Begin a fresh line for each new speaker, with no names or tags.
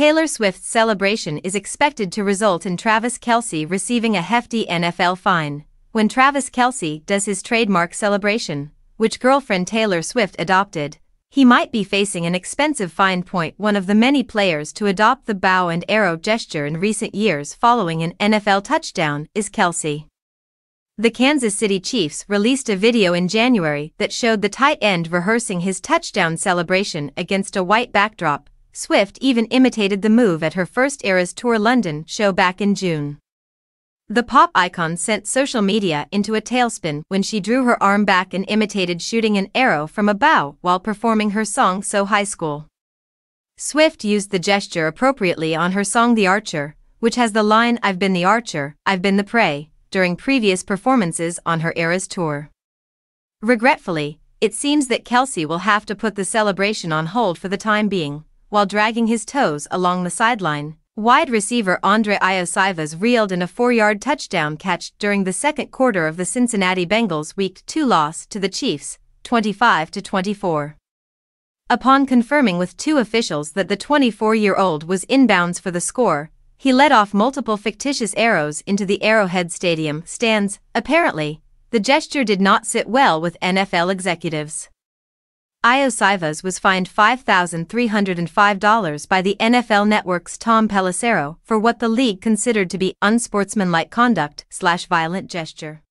Taylor Swift's celebration is expected to result in Travis Kelce receiving a hefty NFL fine. When Travis Kelce does his trademark celebration, which girlfriend Taylor Swift adopted, he might be facing an expensive fine. Point one of the many players to adopt the bow and arrow gesture in recent years following an NFL touchdown is Kelce. The Kansas City Chiefs released a video in January that showed the tight end rehearsing his touchdown celebration against a white backdrop. Swift even imitated the move at her first Eras Tour London show back in June. The pop icon sent social media into a tailspin when she drew her arm back and imitated shooting an arrow from a bow while performing her song So High School. Swift used the gesture appropriately on her song The Archer, which has the line I've been the archer, I've been the prey, during previous performances on her Eras tour. Regretfully, it seems that Kelce will have to put the celebration on hold for the time being, while dragging his toes along the sideline. Wide receiver Andre Iosivas reeled in a four-yard touchdown catch during the second quarter of the Cincinnati Bengals' Week 2 loss to the Chiefs, 25-24. Upon confirming with two officials that the 24-year-old was inbounds for the score, he let off multiple fictitious arrows into the Arrowhead Stadium stands. Apparently, the gesture did not sit well with NFL executives. Iosivas was fined $5,305 by the NFL Network's Tom Pelissero for what the league considered to be unsportsmanlike conduct slash violent gesture.